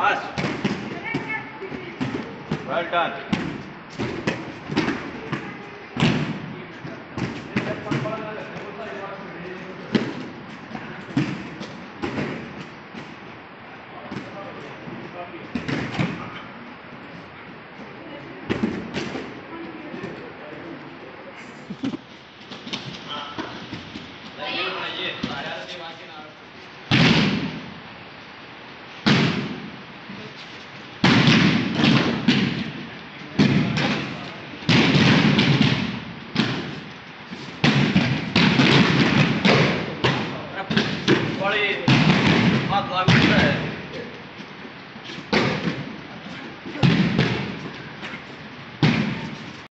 Fast. Well done. Молитва, благо.